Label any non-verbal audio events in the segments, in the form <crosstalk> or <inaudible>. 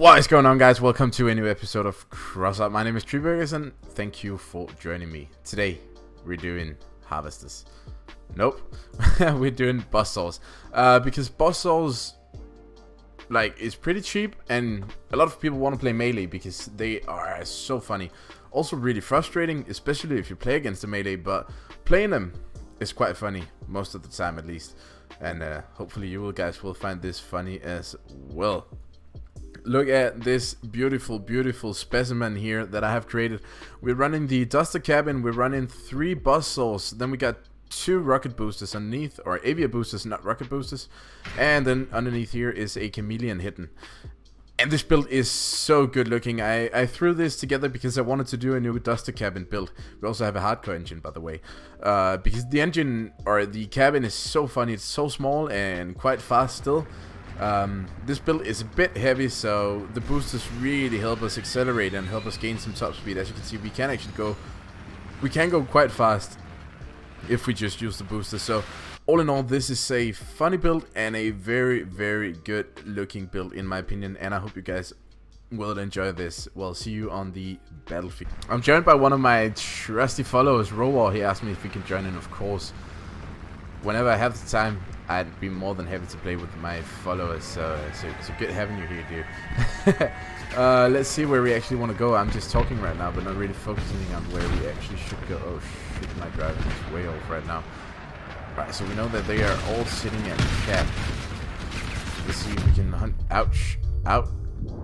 What is going on guys? Welcome to a new episode of Crossout. My name is Treeburgers and thank you for joining me. Today we're doing Harvesters. Nope. <laughs> we're doing Buzzsaws. Uh, because Buzzsaws like is pretty cheap and a lot of people want to play melee because they are so funny. Also really frustrating, especially if you play against the melee, but playing them is quite funny most of the time at least. And uh, hopefully you guys will find this funny as well look at this beautiful beautiful specimen here that I have created we're running the duster cabin we're running three Buzzsaws then we got two rocket boosters underneath or avia boosters not rocket boosters and then underneath here is a chameleon hidden and this build is so good looking. I, I threw this together because I wanted to do a new Duster cabin build. We also have a hardcore engine, by the way. Uh, because the engine, or the cabin is so funny. It's so small and quite fast still. Um, this build is a bit heavy, so the boosters really help us accelerate and help us gain some top speed. As you can see, we can actually go, we can go quite fast if we just use the boosters. So all in all, this is a funny build and a very, very good looking build in my opinion. And I hope you guys will enjoy this. Well, see you on the battlefield. I'm joined by one of my trusty followers, Rowar. He asked me if we can join in, of course. Whenever I have the time, I'd be more than happy to play with my followers. So it's, a, it's a good having you here, dude. <laughs> uh, let's see where we actually want to go. I'm just talking right now, but not really focusing on where we actually should go. Oh shit, my driving is way off right now. Right, so we know that they are all sitting at cap. Let's see if we can hunt. Ouch. Out.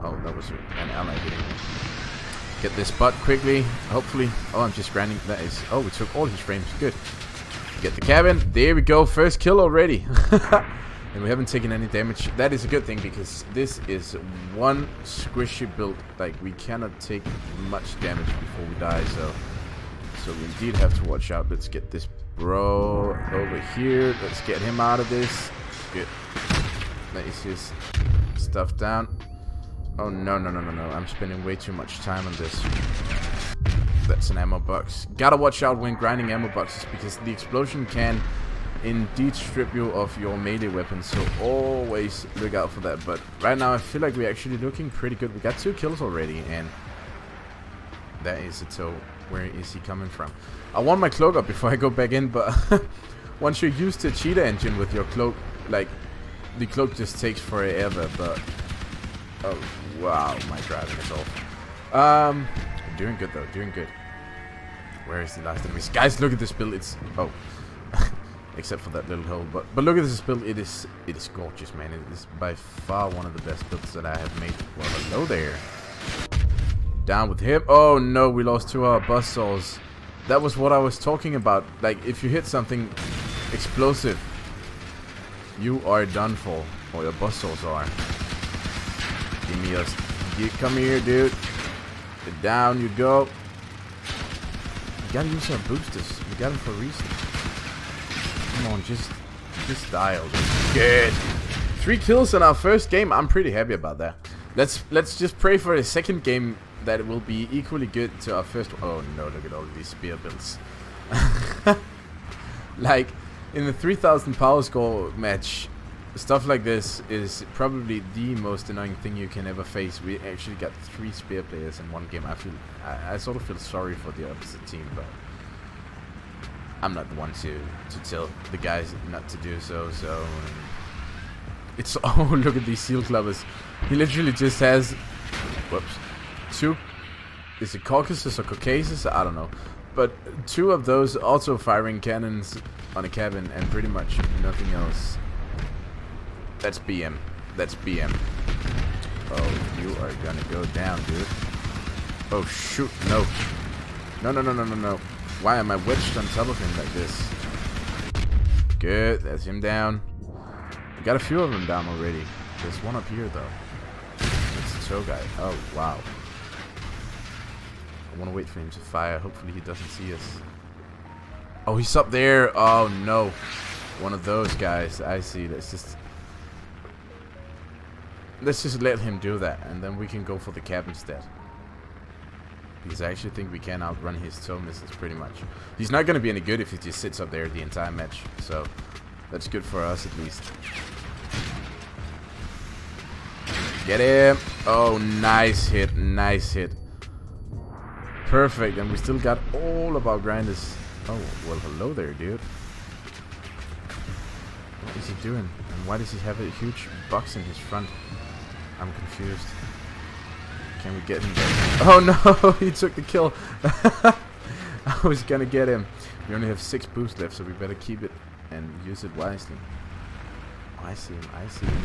Oh, that was an ally hitting me. Get this butt quickly. Hopefully. Oh, I'm just grinding. That is. Oh, we took all his frames. Good. Get the cabin. There we go. First kill already. <laughs> and we haven't taken any damage. That is a good thing because this is one squishy build. Like, we cannot take much damage before we die. So, so we indeed have to watch out. Let's get this bro over here. Let's get him out of this. Good. Nice his stuff down. Oh, no, no, no, no, no. I'm spending way too much time on this. That's an ammo box. Gotta watch out when grinding ammo boxes because the explosion can indeed strip you of your melee weapon. So always look out for that. But right now I feel like we're actually looking pretty good. We got two kills already and that is it. So where is he coming from? I want my cloak up before I go back in, but <laughs> once you're used to cheetah engine with your cloak, like the cloak just takes forever. But oh wow, my driving is off. Um, Doing good though, doing good. Where is the last enemy? Guys, look at this build. It's oh, <laughs> except for that little hole. But but look at this build. It is it is gorgeous, man. It is by far one of the best builds that I have made. Well, hello there. Down with him. Oh no, we lost two of our Buzzsaws. That was what I was talking about. Like if you hit something explosive, you are done for. Or your Buzzsaws are. Give me a. Come here, dude. Down you go. You gotta use our boosters. We got them for a reason. Come on, just just dial. Good. Three kills in our first game. I'm pretty happy about that. Let's let's just pray for a second game that will be equally good to our first. Oh no! Look at all these spear builds. <laughs> like in the 3000 power score match, stuff like this is probably the most annoying thing you can ever face. We actually got three spear players in one game. I feel, I, I sort of feel sorry for the opposite team, but I'm not the one to to tell the guys not to do so. So um, it's <laughs> oh look at these seal clubbers. He literally just has, whoops, two. Is it Caucasus or Caucasus? I don't know. But two of those also firing cannons on a cabin and pretty much nothing else. That's BM. That's BM. Oh, you are gonna go down, dude. Oh, shoot. No. No, no, no, no, no, no. Why am I wedged on top of him like this? Good. That's him down. We got a few of them down already. There's one up here, though. It's the tow guy. Oh, wow. I want to wait for him to fire. Hopefully he doesn't see us. Oh, he's up there. Oh, no. One of those guys. I see. Let's just Let's just let him do that, and then we can go for the cap instead. Because I actually think we can outrun his tow misses pretty much. He's not going to be any good if he just sits up there the entire match. So, that's good for us at least. Get him! Oh, nice hit. Nice hit. Perfect. And we still got all of our grinders. Oh, well, hello there, dude. What is he doing? And why does he have a huge box in his front? I'm confused. Can we get him? Oh no, <laughs> he took the kill. <laughs> I was gonna get him. We only have six boosts left, so we better keep it and use it wisely. Oh, I see him, I see him.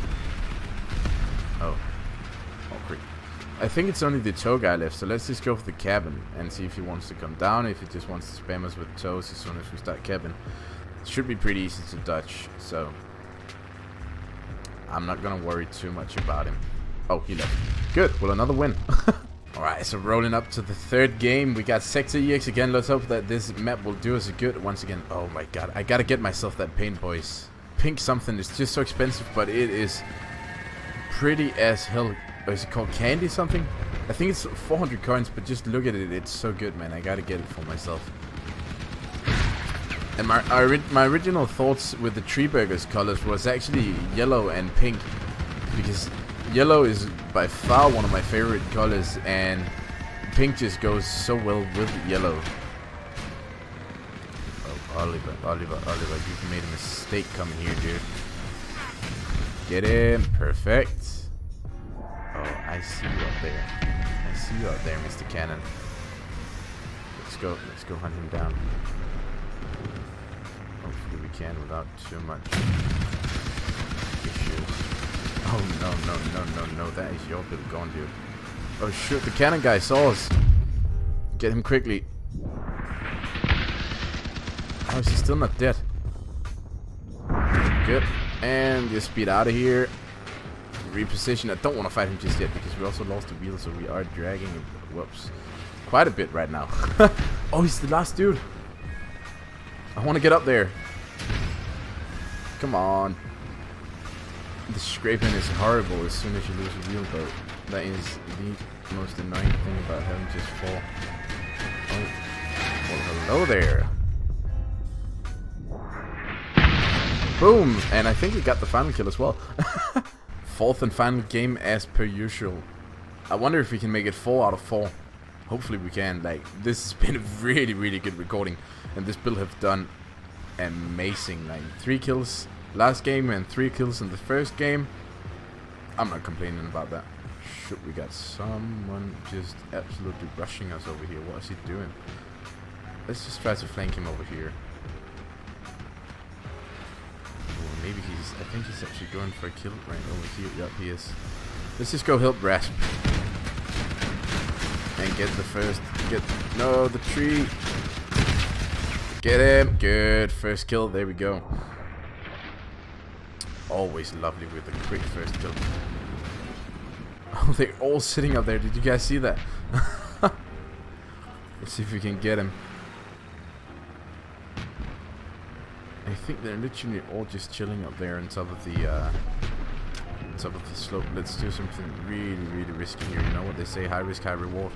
Oh. Oh, great. I think it's only the tow guy left, so let's just go for the cabin and see if he wants to come down, if he just wants to spam us with toes as soon as we start cabin. It should be pretty easy to dodge, so I'm not gonna worry too much about him. Oh, he left. Good. Well, another win. <laughs> Alright, so rolling up to the third game. We got Sector EX again. Let's hope that this map will do us a good once again. Oh my god. I gotta get myself that paint, boys. Pink something is just so expensive, but it is pretty as hell. Is it called Candy something? I think it's 400 coins, but just look at it. It's so good, man. I gotta get it for myself. And my, my original thoughts with the Tree Burgers colors was actually yellow and pink. Because Yellow is by far one of my favorite colors, and pink just goes so well with yellow. Oh, Oliver, Oliver, Oliver, you've made a mistake coming here, dude. Get him. Perfect. Oh, I see you up there. I see you up there, Mr. Cannon. Let's go. Let's go hunt him down. Hopefully we can without too much issues. Oh, no, no, no, no, no. That is your build gone, dude. Oh, shoot. The cannon guy saw us. Get him quickly. Oh, is he still not dead? Good. And just speed out of here. Reposition. I don't want to fight him just yet because we also lost the wheel, so we are dragging him. Whoops. Quite a bit right now. <laughs> oh, he's the last dude. I want to get up there. Come on. The scraping is horrible as soon as you lose a wheel though. That is the most annoying thing about having just fall. Oh. Well, hello there. Boom! And I think we got the final kill as well. <laughs> Fourth and final game as per usual. I wonder if we can make it 4 out of 4. Hopefully we can. Like, this has <laughs> been a really, really good recording. And this build have done amazing. Like, 3 kills last game and three kills in the first game. I'm not complaining about that. Should we got someone just absolutely rushing us over here? What is he doing? Let's just try to flank him over here. Ooh, maybe he's, I think he's actually going for a kill right over here. Yep, he is. Let's just go help Rasp. And get the first, get, no, the tree. Get him. Good. First kill. There we go always lovely with a quick first kill. <laughs> Oh, they're all sitting up there. Did you guys see that? <laughs> Let's see if we can get him. I think they're literally all just chilling up there on top of the uh, on top of the slope. Let's do something really, really risky here. You know what they say: high risk, high reward.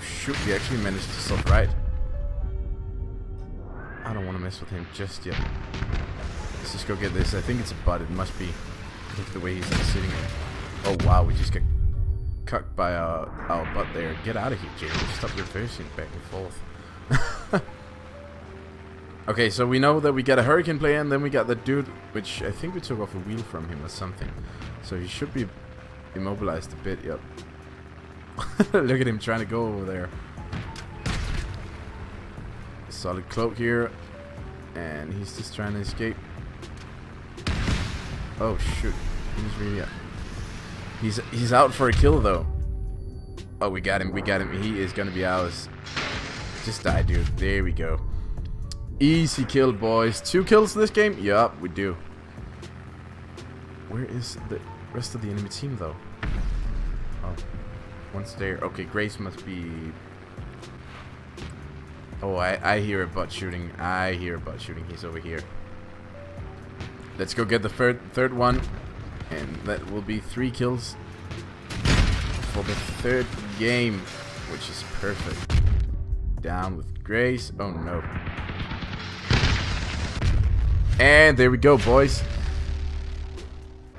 Shoot, we actually managed to stop right. I don't want to mess with him just yet. Let's just go get this. I think it's a butt. It must be. Look the way he's sitting. Oh wow, we just got cucked by our, our butt there. Get out of here, Jamie. Stop reversing back and forth. <laughs> okay, so we know that we got a Hurricane player and then we got the dude, which I think we took off a wheel from him or something. So he should be immobilized a bit, yep. <laughs> Look at him trying to go over there. Solid cloak here. And he's just trying to escape. Oh shoot. He's really out. He's he's out for a kill though. Oh we got him, we got him. He is gonna be ours. Just die, dude. There we go. Easy kill, boys. Two kills in this game? Yup, we do. Where is the rest of the enemy team though? Oh. Once there. Okay, Grace must be... Oh, I, I hear a butt shooting. I hear a butt shooting. He's over here. Let's go get the third, third one. And that will be three kills for the third game, which is perfect. Down with Grace. Oh, no. And there we go, boys.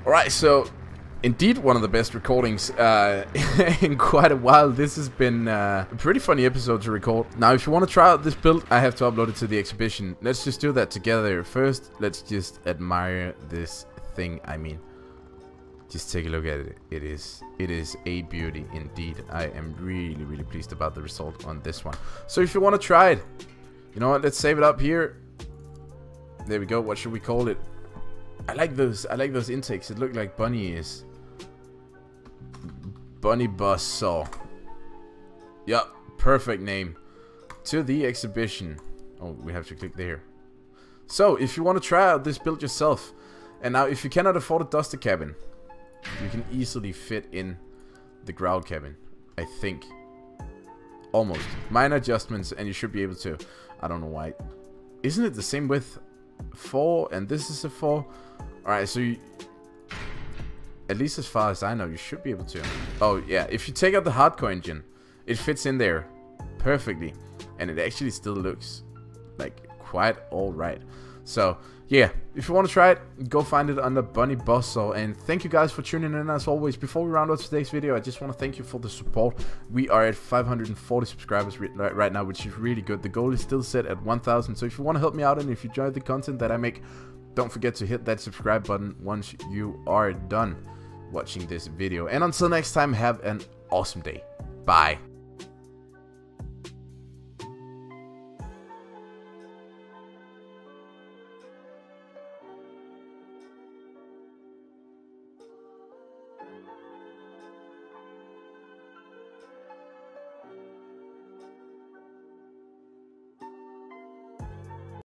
Alright, so indeed one of the best recordings uh, <laughs> in quite a while. This has been uh, a pretty funny episode to record. Now, if you want to try out this build, I have to upload it to the exhibition. Let's just do that together. First, let's just admire this thing. I mean, just take a look at it. It is, it is a beauty indeed. I am really, really pleased about the result on this one. So if you want to try it, you know what? Let's save it up here. There we go. What should we call it? I like those. I like those intakes. It looked like bunny is. Bunny Buzzsaw. Yup, perfect name. To the exhibition. Oh, we have to click there. So, if you want to try out this build yourself, and now if you cannot afford a duster cabin, you can easily fit in the growl cabin. I think. Almost. Minor adjustments, and you should be able to. I don't know why. Isn't it the same with 4 and this is a 4? Alright, so you, at least as far as I know, you should be able to. Oh, yeah. If you take out the hardcore engine, it fits in there perfectly. And it actually still looks like quite alright. So, yeah. If you want to try it, go find it under Bunny Bustle. And thank you guys for tuning in as always. Before we round out today's video, I just want to thank you for the support. We are at 540 subscribers right now, which is really good. The goal is still set at 1,000. So if you want to help me out and if you enjoy the content that I make, don't forget to hit that subscribe button once you are done watching this video. And until next time, have an awesome day. Bye.